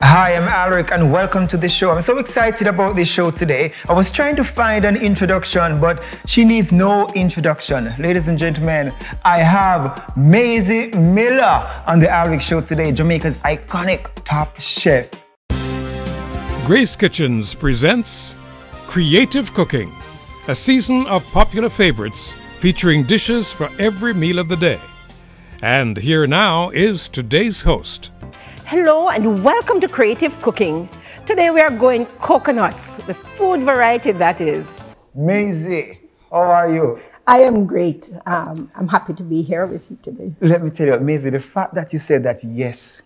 Hi, I'm Alrick and welcome to the show. I'm so excited about this show today. I was trying to find an introduction, but she needs no introduction. Ladies and gentlemen, I have Mazie Miller on the Alrick show today, Jamaica's iconic top chef. Grace Kitchens presents Creative Cooking, a season of popular favorites featuring dishes for every meal of the day. And here now is today's host. Hello and welcome to Creative Cooking. Today we are going coconuts, the food variety that is. Mazie, how are you? I am great. Um, I'm happy to be here with you today. Let me tell you, Mazie, the fact that you said that yes,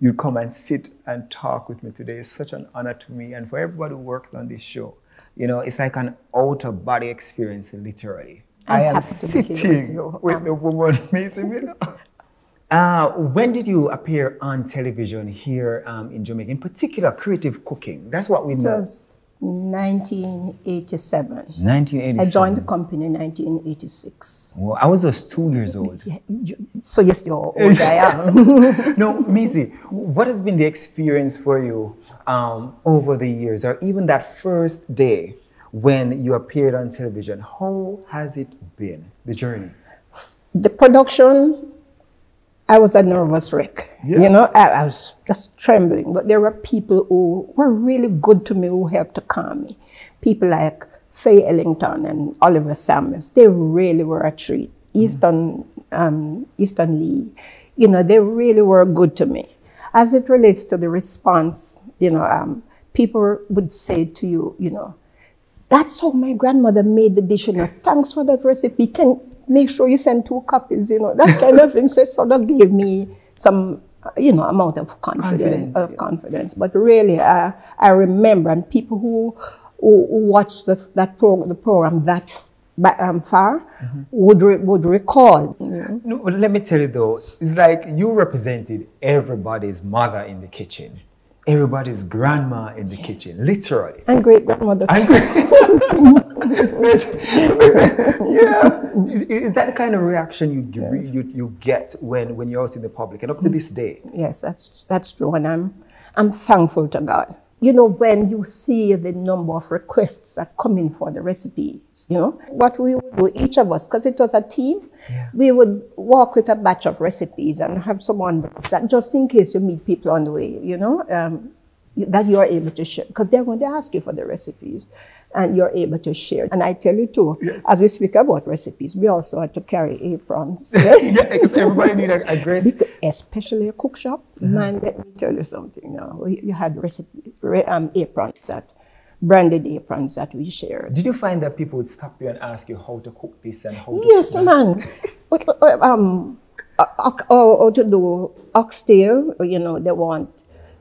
you come and sit and talk with me today is such an honor to me and for everybody who works on this show. You know, it's like an outer body experience, literally. I'm I am happy to be here sitting with you. with Um, the woman, Mazie Miller. Uh, when did you appear on television here um, in Jamaica? In particular, creative cooking. That's what we It know. was 1987. 1987. I joined the company in 1986. Well, I was just two years old. Yeah, you- So yes, you're old I am. no, Mazie, what has been the experience for you um, over the years, or even that first day when you appeared on television? How has it been, the journey? the production, I was a nervous wreck. Yeah. You know, I, I was just trembling. But there were people who were really good to me who helped to calm me. People like Faye Ellington and Oliver Samuels. They really were a treat. Easton, um, Easton Lee, you know, they really were good to me. As it relates to the response, you know, um, people would say to you, you know, that's how my grandmother made the dish. You know, thanks for that recipe. Can make sure you send two copies. You know, that kind of thing. So it sort of gave me some, uh, you know, amount of confidence. Confidence, of yeah. confidence. But really, uh, I remember, and people who who, who watched the, that program, the program that ba- um, far, Mm-hmm. would re- would recall. you know. No, but let me tell you though, it's like you represented everybody's mother in the kitchen, everybody's grandma in the kitchen, literally. And great grandmother. I'm Listen, listen, yeah. Is, is that the kind of reaction you, you, you you get when, when you're out in the public and up to mm. this day? Yes, that's that's true, and I'm I'm thankful to God. You know, when you see the number of requests that come in for the recipes, you know, what we would do, each of us, because it was a team, we would walk with a batch of recipes and have someone that just in case you meet people on the way, you know, um, that you are able to share, because they're going to ask you for the recipes, and you're able to share. And I tell you too, as we speak about recipes, we also had to carry aprons. yeah, because everybody need a. Because especially a cook shop, man, let me tell you something now. You had recipe, re, um, aprons that, branded aprons that we shared. Did you find that people would stop you and ask you how to cook this and how Yes, man. Um, ox- or, or to do oxtail, you know, they want,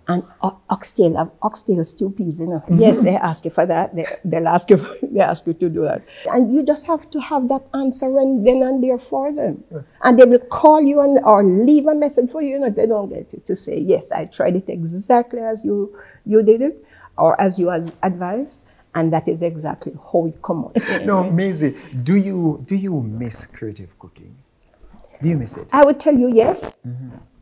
and oxtail, uh, oxtail stew peas, you know. Yes, they ask you for that. They, they'll ask you, they ask you to do that. And you just have to have that answer and then and there for them. And they will call you and, or leave a message for you, you know, they don't get it to say, yes, I tried it exactly as you, you did it, or as you as advised. And that is exactly how it come out. No, Mazie, do you do you miss creative cooking? Do you miss it? I would tell you yes,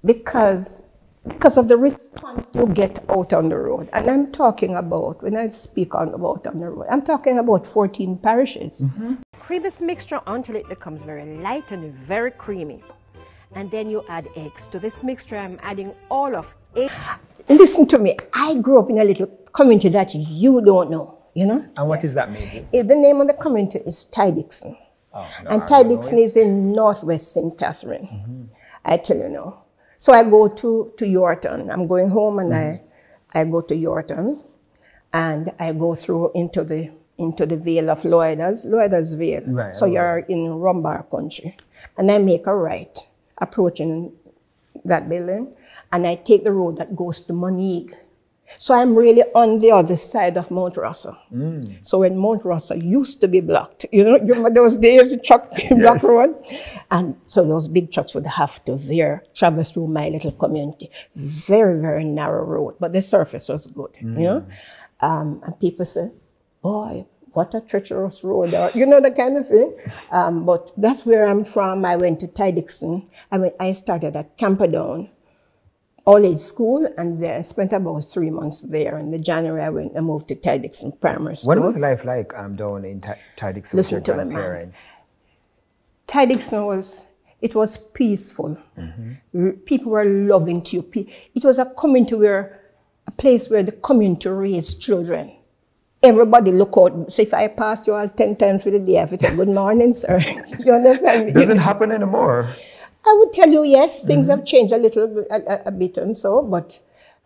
because because of the response you get out on the road. And I'm talking about when I speak on about on the road, I'm talking about 14 parishes. Cream this mixture until it becomes very light and very creamy. And then you add eggs. To this mixture, I'm adding all of eggs. Listen to me. I grew up in a little community that you don't know, you know? And what is that, Mazie? Eh, The name of the community is Ty Dixon. Oh, no, and I Ty don't know Dixon it. is in northwest St. Catherine. I tell you now. So I go to, to Ewarton. I'm going home and mm-hmm. I, I go to Ewarton and I go through into the into the Vale of Lluidas, Lluidas Vale. Right, so all you're in Rumbar country. And I make a right approaching that building and I take the road that goes to Moneague. So I'm really on the other side of Mount Rosser. So when Mount Rosser used to be blocked, you know, you remember those days, the truck block road? And so those big trucks would have to veer, travel through my little community. Very, very narrow road, but the surface was good, you know? Um, and people say, boy, what a treacherous road, or, you know, that kind of thing. Um, but that's where I'm from. I went to Ty Dixon. I, went, I started at Camperdown all age school and then I spent about three months there. In the January, I went, I moved to Ty Dixon Primary School. What was life like um, down in Ty, Ty Dixon Listen with your to me, man. grandparents? Ty Dixon was, it was peaceful. R- People were loving to you. It was a community where, a place where the community raised children. Everybody look out. So if I passed you all 10 times for the day, I would say, good morning, sir. you understand me? Doesn't happen anymore. I would tell you, yes, things mm-hmm. have changed a little a, a- bit and so, but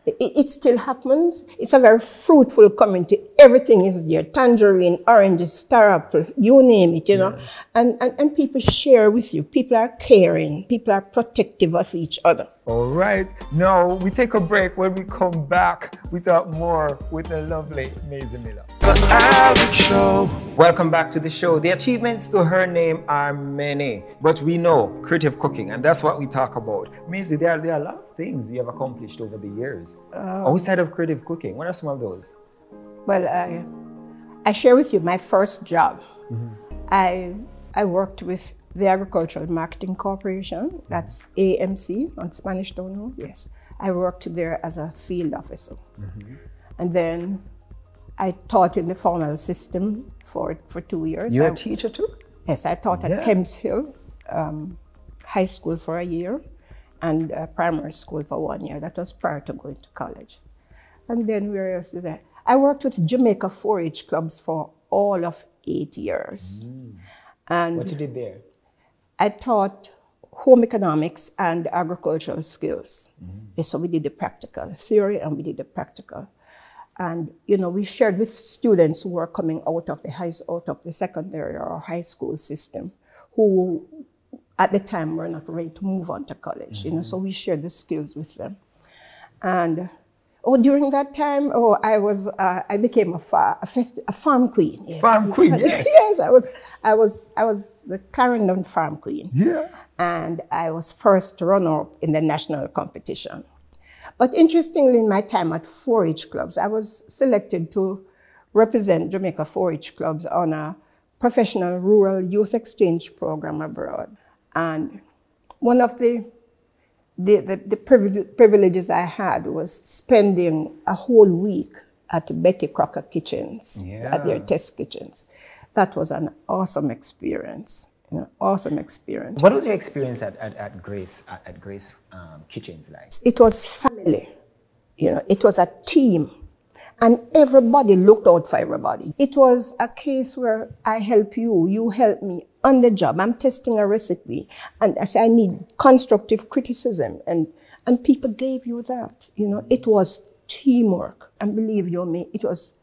it, it still happens. It's a very fruitful community. Everything is there. Tangerine, oranges, star apple, you name it, you know. And, and, and people share with you. People are caring. People are protective of each other. All right. Now we take a break. When we come back, we talk more with the lovely Mazie Miller. The Alrick Show. Welcome back to the show. The achievements to her name are many, but we know creative cooking, and that's what we talk about. Mazie, there are, there are a lot of things you have accomplished over the years. Oh. Outside of creative cooking, what are some of those? Well, I, I share with you my first job. Mm-hmm. I, I worked with the Agricultural Marketing Corporation, that's AMC on Spanish don't know, yes. I worked there as a field officer. Mm-hmm. And then I taught in the formal system for, for two years. You're I- a teacher too? Yes, I taught at Yeah. Kemps Hill um, High School for a year and uh, primary school for one year. That was prior to going to college. And then where else did I? I worked with Jamaica 4-H clubs for all of eight years. And What you did there? I taught home economics and agricultural skills. Yeah, So we did the practical theory and we did the practical. And you know, we shared with students who were coming out of the high, out of the secondary or high school system, who at the time were not ready to move on to college. You know, so we shared the skills with them. And oh, during that time, oh, I was uh, I became a, fa- a, a farm queen. Yes. Farm queen, yes. yes, I was I was I was the Clarendon farm queen. Yeah. And I was first runner up in the national competition. But interestingly, in my time at 4-H clubs, I was selected to represent Jamaica 4-H clubs on a professional rural youth exchange program abroad. And one of the the, the, the privileges I had was spending a whole week at Betty Crocker Kitchens, at their test kitchens. That was an awesome experience, you know, awesome experience. What was your experience at, at, at Grace at, at Grace um, Kitchens like? It was family, you know, it was a team. And everybody looked out for everybody. It was a case where I help you, you help me on the job. I'm testing a recipe, and I say I need constructive criticism, and and people gave you that. You know, it was teamwork, and believe you me, it was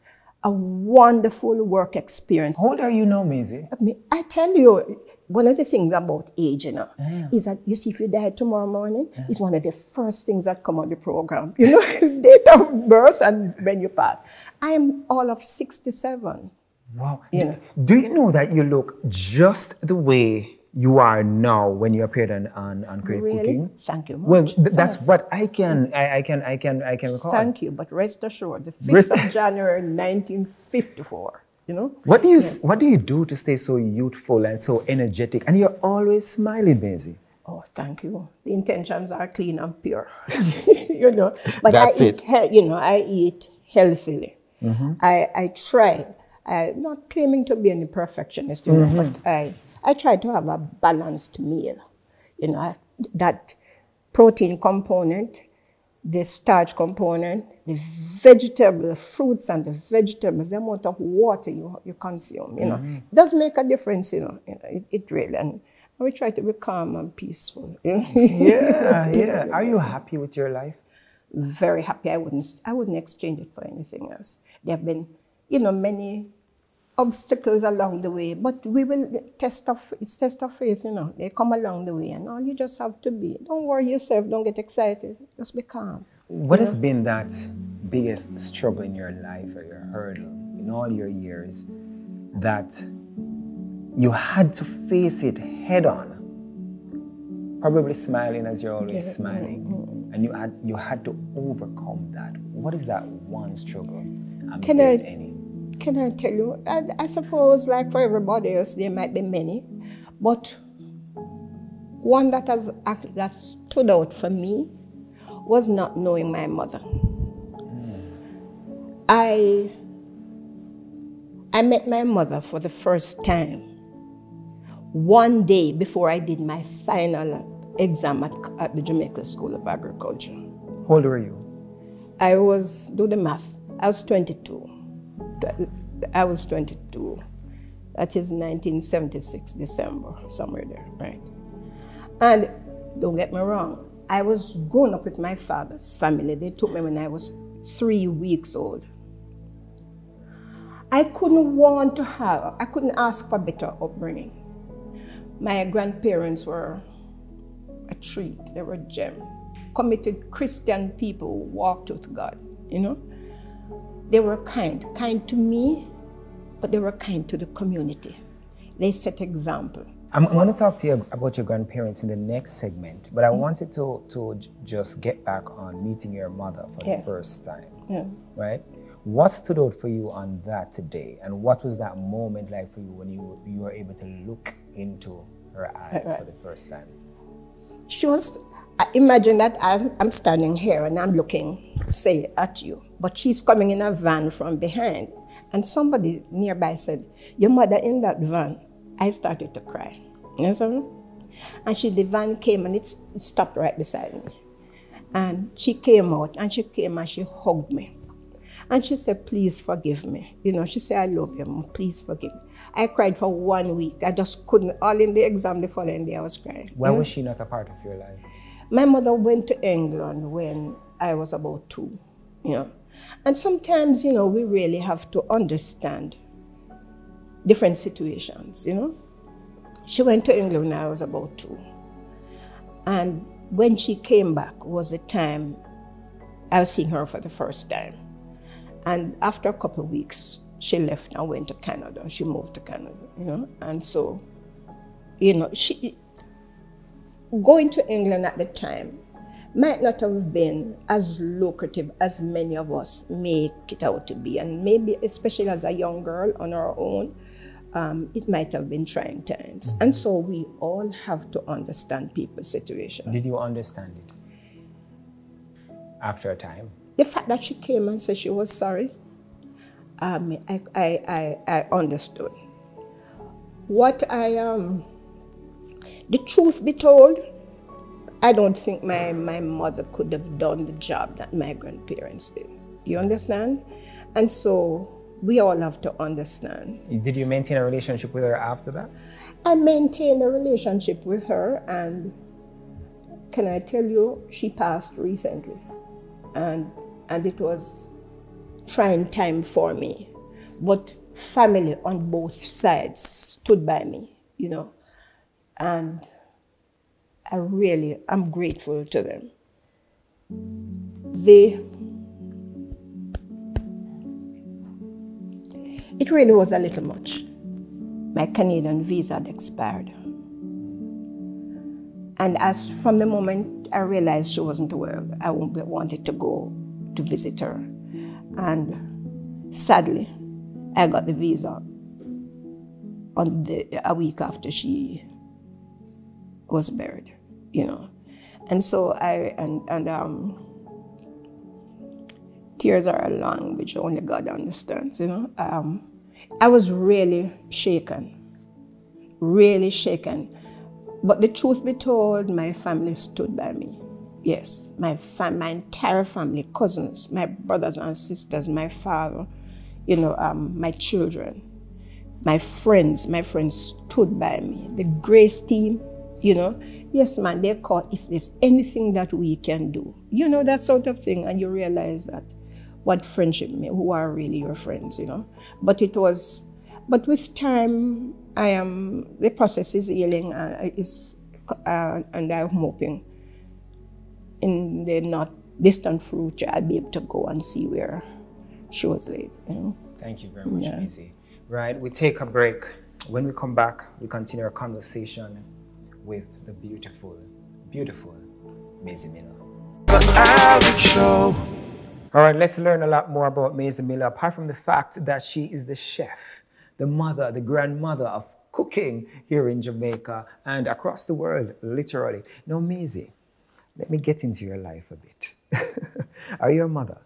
a wonderful work experience. How old are you now, Mazie? I mean, I tell you, one of the things about age, you know, is that you see, if you die tomorrow morning, it's one of the first things that come on the program. You know, date of birth and when you pass. I am all of 67. Wow. You Do- know. Do you know that you look just the way you are now when you appeared on on, on Creative Really? Cooking? Thank you Well, much. th- that's Yes. what I can I, I can I can I can recall. Thank you, but rest assured, the 5th Rest- of January 1954, you know? What do you what do you do to stay so youthful and so energetic? And you're always smiling, Mazie. Oh, thank you. The intentions are clean and pure. you know, but That's I eat, he- you know, I eat healthily. Mm-hmm. I, I try. I not claiming to be any perfectionist, you know, mm-hmm. but I, I try to have a balanced meal. You know, that protein component, the starch component, the vegetable, the fruits and the vegetables, the amount of water you, you consume, you know, mm-hmm. it does make a difference, you know, you know it, it really, and we try to be calm and peaceful. You know? Yeah, yeah. Are you happy with your life? Very happy. I wouldn't, I wouldn't exchange it for anything else. There have been, you know, many obstacles along the way, but we will test of, it's test of faith, you know, they come along the way, and all you just have to be, don't worry yourself, don't get excited, just be calm. What has been that biggest struggle in your life or your hurdle in all your years that you had to face it head on? Probably smiling as you're always Yeah. smiling. And you had you had to overcome that. What is that one struggle? Um, Can there's I- any. Can I tell you? I, I suppose, like for everybody else, there might be many, but one that has that stood out for me was not knowing my mother. I I met my mother for the first time one day before I did my final exam at, at the Jamaica School of Agriculture. How old were you? I was, do the math, I was 22. I was 22. That is 1976, December, somewhere there, right? And don't get me wrong, I was growing up with my father's family. They took me when I was three weeks old. I couldn't want to have, I couldn't ask for better upbringing. My grandparents were a treat, they were a gem. Committed Christian people who walked with God, you know? They were kind, kind to me, but they were kind to the community. They set example. I'm, I'm going to talk to you about your grandparents in the next segment, but I wanted to, to just get back on meeting your mother for Yes. the first time, Yeah. right? What stood out for you on that today, and what was that moment like for you when you you were able to look into her eyes for the first time? She was, I imagine that I'm, I'm standing here and I'm looking, say, at you, but she's coming in a van from behind. And somebody nearby said, Your mother in that van. I started to cry. You know And she, the van came and it, it stopped right beside me. And she came out and she came and she hugged me. And she said, Please forgive me. You know, she said, I love you, Mom. Please forgive me. I cried for one week. I just couldn't, all in the exam the following day, I was crying. Why you know? was hmm? she not a part of your life? My mother went to England when I was about two, you know. And sometimes, you know, we really have to understand different situations, you know. She went to England when I was about two. And when she came back was the time I was seeing her for the first time. And after a couple of weeks, she left and went to Canada. She moved to Canada, you know. And so, you know, she going to England at the time might not have been as lucrative as many of us make it out to be. And maybe, especially as a young girl on our own, um, it might have been trying times. And so we all have to understand people's situation. Did you understand it after a time? The fact that she came and said she was sorry, um, I, I, I, I understood. What I, um, the truth be told, I don't think my, my mother could have done the job that my grandparents did. You understand? And so we all have to understand. Did you maintain a relationship with her after that? I maintained a relationship with her, and can I tell you, she passed recently, and and it was trying time for me, but family on both sides stood by me, you know, and I really I'm grateful to them. They it really was a little much my Canadian visa had expired. And as from the moment I realized she wasn't well, I wanted to go to visit her. And sadly, I got the visa on the, a week after she was buried, you know. And so I, and, and um, tears are a language only God understands, you know. Um, I was really shaken, really shaken. But the truth be told, my family stood by me. Yes, my fam- my entire family, cousins, my brothers and sisters, my father, you know, um, my children, my friends, my friends stood by me. The Grace team, you know, yes, man, they call if there's anything that we can do, you know, that sort of thing, and you realize that what friendship mean, who are really your friends, you know. But it was, but with time, I am the process is healing, uh, is, uh, and I'm hoping in the not distant future I'll be able to go and see where she was laid. You know. Thank you very much, Yeah. Mazie. Right, we take a break. When we come back, we continue our conversation with the beautiful, beautiful Mazie Miller. The Alrick Show. All right, let's learn a lot more about Mazie Miller, apart from the fact that she is the chef, the mother, the grandmother of cooking here in Jamaica and across the world, literally. Now, Mazie, let me get into your life a bit. Are you a mother?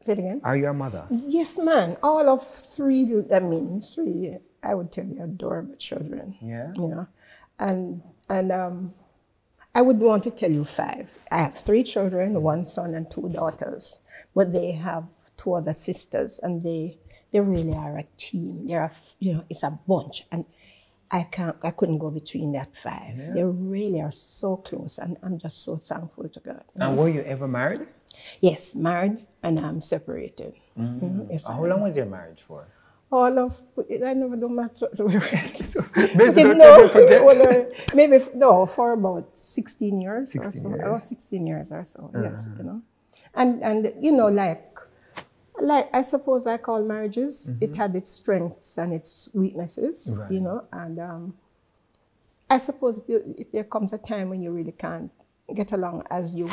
Say it again. Are you a mother? Yes, man. All of three, I mean, three, I would tell you, adorable children. Yeah? You know, and, and um, I would want to tell you five. I have three children, one son and two daughters, but they have two other sisters, and they, they really are a team. They're a, you know, it's a bunch. And I can't, I couldn't go between that five. They really are so close, and I'm just so thankful to God. And were you ever married? Yes, married, and I'm separated. Mm. Mhm, Yes, How long was your marriage for? All of I never do maths. so- Basically, Didn't don't know. forget. Well, uh, maybe no for about sixteen years or 16 so. years. About sixteen years or so. Yes, you know, and and you know like. Like I suppose like all marriages, it had its strengths and its weaknesses, Right. you know. And um, I suppose if, you, if there comes a time when you really can't get along as you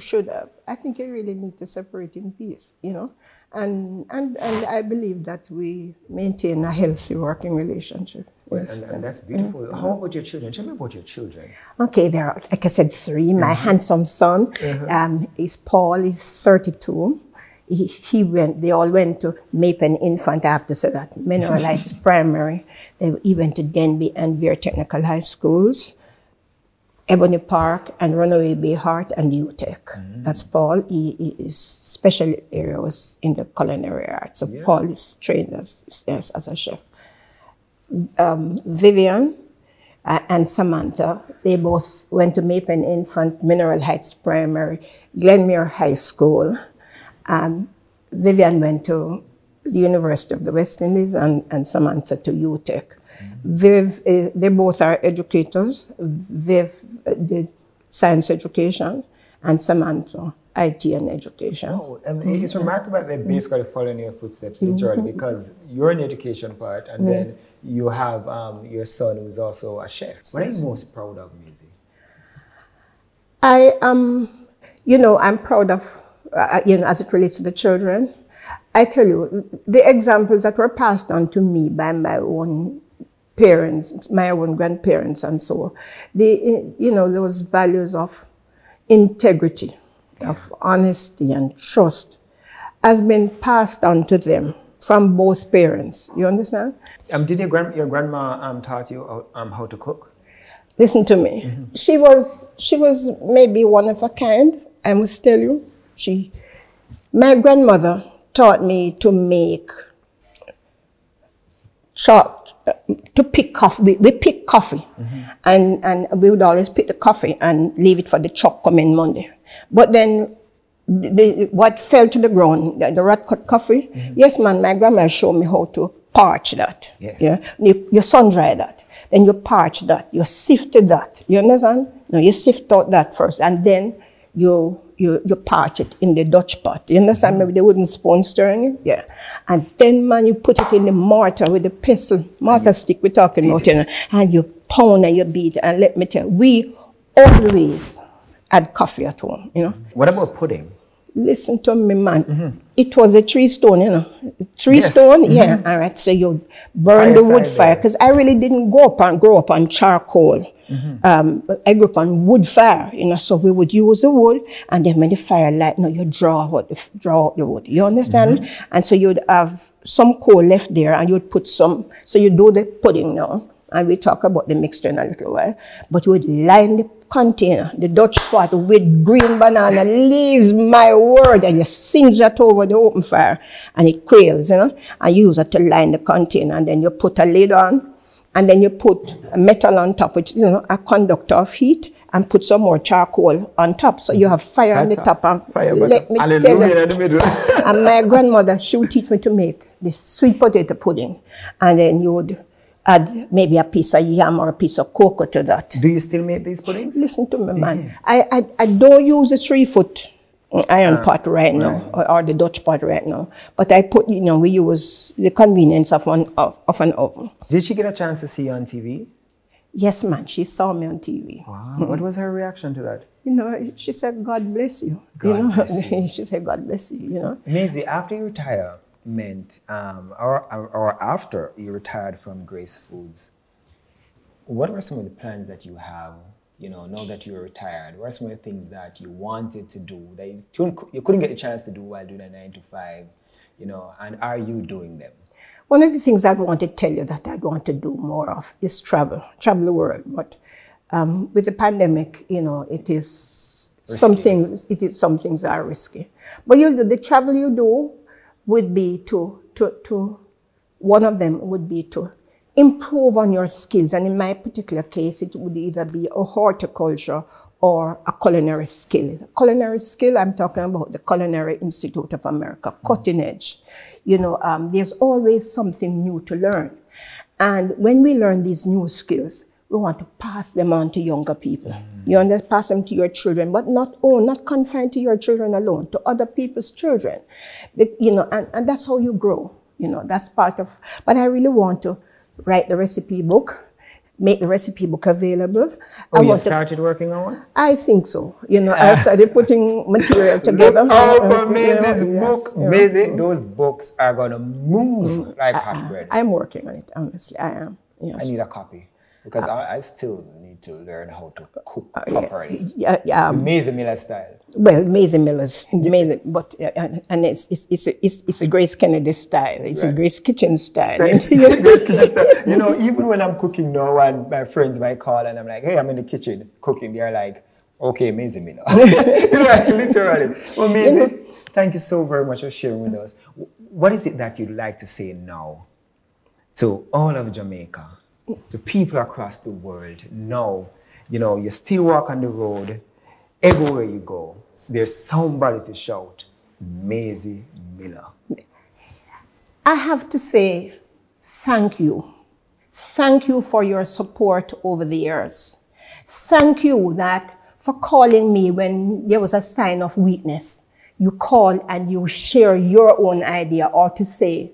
should have, I think you really need to separate in peace, you know. And and and I believe that we maintain a healthy working relationship. Yes. And, and that's beautiful. Mm. How about your children? Tell me about your children. Okay, there are, like I said, three. My mm-hmm. handsome son mm-hmm. um, is Paul, he's 32. He, he went, they all went to May Pen Infant after so that Mineral Heights Primary. They, he went to Denbigh and Vere Technical High Schools, Ebony Park and Runaway Bay Heart and UTech. That's Paul. He, he, his special area was in the culinary arts. So Paul is trained as, as, as a chef. Um, Vivian, uh, and Samantha. They both went to May Pen Infant, Mineral Heights Primary, Glenmuir High School. Um, Vivian went to the University of the West Indies and, and Samantha to UTech. Viv, uh, they both are educators. Viv uh, did science education and Samantha IT and education. Oh, and it's remarkable that they basically follow in your footsteps, literally, because you're in the education part, and then you have um, your son who's also a chef. What are you most proud of, Mazie? I am, you know, I'm proud of, uh, you know, as it relates to the children. I tell you, the examples that were passed on to me by my own parents, my own grandparents, and so, the, you know, those values of integrity, of honesty and trust, has been passed on to them from both parents. You understand? Um, did your, grand, your grandma um, taught you how, um, how to cook? Listen to me. She was she was maybe one of a kind. I must tell you. She, my grandmother taught me to make short to pick coffee. We, we pick coffee, mm-hmm. and and we would always pick the coffee and leave it for the truck coming Monday. But then. The, the- what fell to the ground, the, the rat cut coffee. Mm-hmm. Yes, man, my grandma showed me how to parch that. Yes. Yeah. You, you sun dry that. Then you parch that. You sifted that. You understand? No, you sift out that first, and then you you you parch it in the Dutch pot. You understand? Mm-hmm. Maybe the wooden spoon stirring it. Yeah. And then man, you put it in the mortar with the pestle, mortar mm-hmm. stick we're talking about, you know, and you pound and you beat. And let me tell you, we always had coffee at home. You know. What about pudding? Listen to me, man. Mm-hmm. It was a tree stone, you know. Tree Yes. stone, mm-hmm. yeah. All right. So you burn the wood fire because I really didn't grow up and grow up on charcoal. Mm-hmm. Um, I grew up on wood fire, you know. So we would use the wood, and then when the fire light, no, you draw out the draw out the wood. You understand? And so you'd have some coal left there, and you'd put some. So you do the pudding now, and we talk about the mixture in a little while. But you would line the container, the Dutch pot with green banana leaves, my word, and you singe that over the open fire and it quails, you know, and you use it to line the container and then you put a lid on and then you put a metal on top, which is, you know, a conductor of heat and put some more charcoal on top. So you have fire on the top and Fire let me tell you. in the middle. and my grandmother, she would teach me to make the sweet potato pudding. And then you would add maybe a piece of yam or a piece of cocoa to that. Do you still make these puddings? Listen to me, man. I, I, I don't use the three foot iron Ah, pot right now or, or the Dutch pot right now. But I put, you know, we use the convenience of one of, of an oven. Did she get a chance to see you on TV? Yes, man. She saw me on TV. Wow. What was her reaction to that? You know, she said, "God bless you." God you know, bless you. she said, "God bless you." You know. Mazie, after you retire, meant um, or, or after you retired from Grace Foods, what were some of the plans that you have you know, now that you're retired? What are some of the things that you wanted to do that you couldn't, you couldn't get the chance to do while doing a nine to five? You know, and are you doing them? One of the things I want to tell you that I want to do more of is travel, travel the world. But um, with the pandemic, you know, it is Risky. some things. It is some things are risky. But you do the travel you do would be to to to one of them would be to improve on your skills. And in my particular case, it would either be a horticulture or a culinary skill. Culinary skill, I'm talking about the Culinary Institute of America, cutting edge. You know, um, there's always something new to learn. And when we learn these new skills, we want to pass them on to younger people. You understand? Pass them to your children, but not oh, not confined to your children alone, to other people's children. Be- You know, and, and that's how you grow. You know, that's part of. But I really want to write the recipe book, make the recipe book available. Oh, I you want to, started working on one? I think so. You know, I've started putting material together. Look out for Mazie's book. yes. Mazie, those books are gonna move mm-hmm. like hot bread. I'm working on it, honestly. I am. Yes. I need a copy because I, I still need to learn how to cook Uh, properly. Yeah, yeah. um, Mazie Miller style. Well, Mazie Miller's, Mazie, but uh, and, and it's it's it's a, it's, it's a Grace Kennedy style. It's a Grace Kitchen style. Grace Kitchen style. you know, even when I'm cooking now and my friends might call and I'm like, hey, I'm in the kitchen cooking, they're like, okay, Mazie Miller. like, literally. Well, Maisie, thank you so very much for sharing with us. What is it that you'd like to say now to all of Jamaica, to people across the world? Now, you know, you still walk on the road, everywhere you go, there's somebody to shout, Mazie Miller. I have to say thank you. Thank you for your support over the years. Thank you that for calling me when there was a sign of weakness. You call and you share your own idea or to say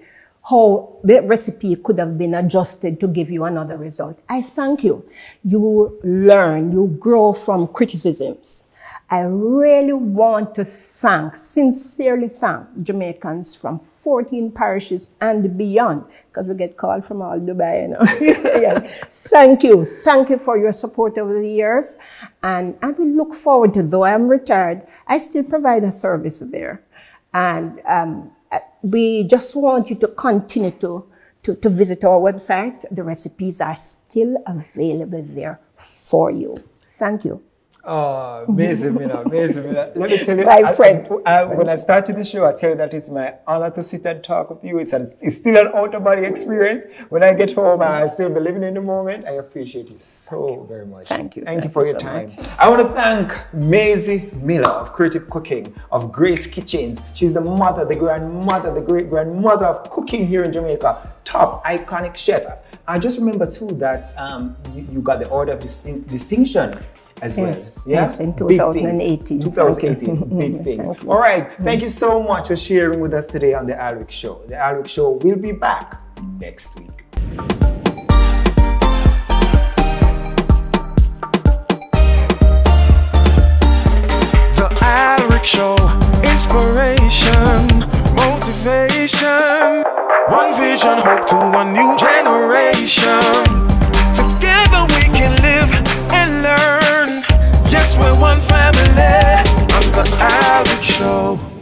how the recipe could have been adjusted to give you another result. I thank you. You learn, you grow from criticisms. I really want to thank, sincerely thank Jamaicans from 14 parishes and beyond, because we get called from all Dubai, you know. Yeah. Thank you. Thank you for your support over the years. And I will look forward to, though I'm retired, I still provide a service there. And um, we just want you to continue to, to, to visit our website. The recipes are still available there for you. Thank you. Oh, amazing, know, amazing. know. Let me tell you, My I- friend. I- I- when I started the show, I tell you that it's my honor to sit and talk with you. It's, a, it's still an out of body experience. When I get home, I still be living in the moment. I appreciate you so very much. Thank you. Thank, you for you your so time. much. I want to thank Mazie Miller of Creative Cooking, of Grace Kitchens. She's the mother, the grandmother, the great grandmother of cooking here in Jamaica. Top iconic chef. I just remember too that um, you, you got the Order of Distin- Distinction as Yes, well. Yeah? yes, in Big things. 2018. 2018, big things. All right, thank you so much for sharing with us today on the Alrick Show. The Alrick Show will be back next week. The Alrick Show. Inspiration, motivation. One vision, hope to a new generation. We're one family. On the Alrick Show.